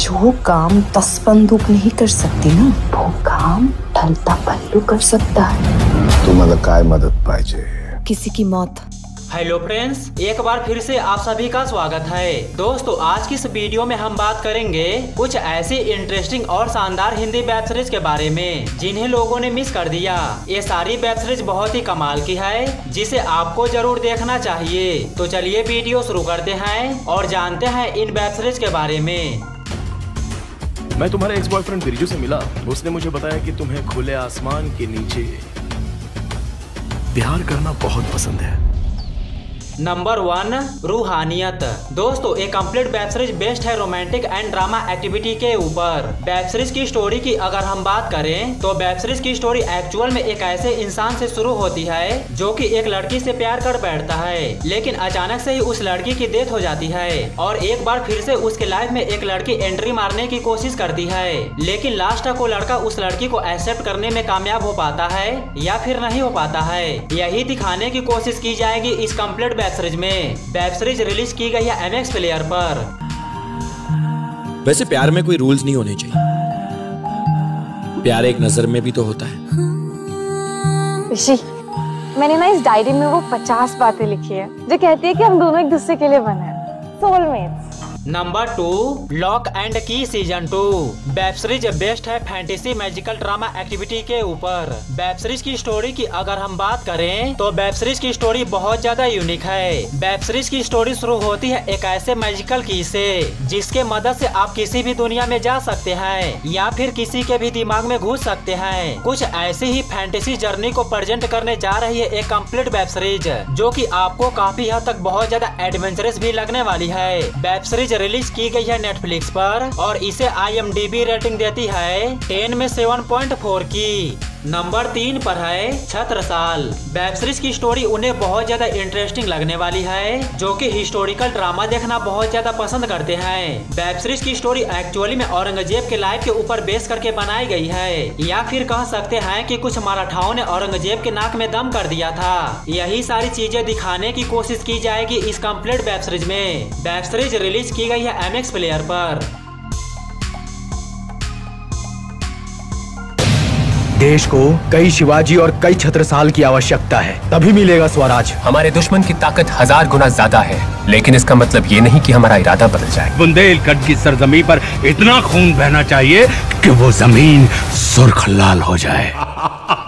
जो काम दस बंदूक नहीं कर सकती ना वो काम ढलता पल्लू कर सकता है। तुम्हाला काय मदत पाहिजे किसी की मौत। हेलो फ्रेंड्स एक बार फिर से आप सभी का स्वागत है। दोस्तों आज की इस वीडियो में हम बात करेंगे कुछ ऐसी इंटरेस्टिंग और शानदार हिंदी वेब सीरीज़ के बारे में जिन्हें लोगों ने मिस कर दिया। ये सारी वेब सीरीज़ बहुत ही कमाल की है जिसे आपको ज़रूर देखना चाहिए। तो चलिए वीडियो शुरू करते हैं और जानते हैं इन वेब सीरीज़ के बारे में। मैं तुम्हारे एक्स बॉयफ्रेंड बिरजू से मिला। उसने मुझे बताया कि तुम्हें खुले आसमान के नीचे प्यार करना बहुत पसंद है। Number one रूहानियत। दोस्तों, एक कंप्लीट वेब सीरीज़ बेस्ट है रोमांटिक एंड ड्रामा एक्टिविटी के ऊपर। वेब सीरीज़ की स्टोरी की अगर हम बात करें तो वेब सीरीज़ की स्टोरी एक्चुअल में एक ऐसे इंसान से शुरू होती है, जो कि एक लड़की से प्यार कर बैठता है, लेकिन अचानक से ही उस लड़की की डेथ हो जाती है, और एक बार फिर से उसके लाइफ में एक लड़की एंट्री मारने की कोशिश करती है, लेकिन लास्ट तक वो लड़का उस लड़की को एक्सेप्ट करने में कामयाब हो पाता है, या फिर नहीं हो पाता है। यही दिखाने की कोशिश की जाएगी इस कंप्लीट वेब सीरीज़ में वेब सीरीज़ रिलीज़ की गई है एमएक्स प्लेयर पर। वैसे प्यार में कोई रूल्स नहीं होने चाहिए। प्यार एक नज़र में भी तो होता है। ऋषि मैंने ना इस डायरी में वो पचास बातें लिखी है जो कहती है कि हम दोनों एक दूसरे के लिए बने हैं। Soulmates number two Locke and Key season two web series best है फैंटेसी मैजिकल ड्रामा एक्टिविटी के ऊपर. वेब सीरीज़ की स्टोरी की अगर हम बात करें तो वेब सीरीज़ की स्टोरी बहुत ज़्यादा यूनिक है. वेब सीरीज़ की स्टोरी शुरू होती है एक ऐसे मैजिकल की से, जिसके मदद से आप किसी भी दुनिया में जा सकते हैं, या फिर किसी के भी दिमाग में घुस सकते हैं. कुछ ऐसी ही फैंटेसी जर्नी को प्रेजेंट करने जा रही है एक कंप्लीट वेब सीरीज़ जो की आपको काफ़ी हद तक बहुत ज़्यादा एडवेंचरस भी लगने वाली है. वेब सीरीज़ रिलीज़ की गई है नेटफ्लिक्स पर और इसे आईएमडीबी रेटिंग देती है टेन में सेवन पॉइंट फोर की। नंबर तीन पर है छत्रसाल। वेब सीरीज़ की स्टोरी उन्हें बहुत ज़्यादा इंटरेस्टिंग लगने वाली है, जो कि हिस्टोरिकल ड्रामा देखना बहुत ज़्यादा पसंद करते हैं। वेब सीरीज़ की स्टोरी एक्चुअली में औरंगज़ेब के लाइफ के ऊपर बेस करके बनाई गई है। या फिर कह सकते हैं कि कुछ मराठाओं ने औरंगज़ेब के नाक में दम कर दिया था। यही सारी चीज़ें दिखाने की कोशिश की जाएगी इस कंप्लीट वेब सीरीज़ में। वेब सीरीज़ रिलीज़ की गई है एमएक्स प्लेयर पर। देश को कई शिवाजी और कई छत्रसाल की आवश्यकता है। तभी मिलेगा स्वराज। हमारे दुश्मन की ताकत हज़ार गुना ज़्यादा है लेकिन इसका मतलब ये नहीं कि हमारा इरादा बदल जाए। बुंदेलखंड की सरजमी पर इतना खून बहना चाहिए कि वो ज़मीन सुर्ख लाल हो जाए।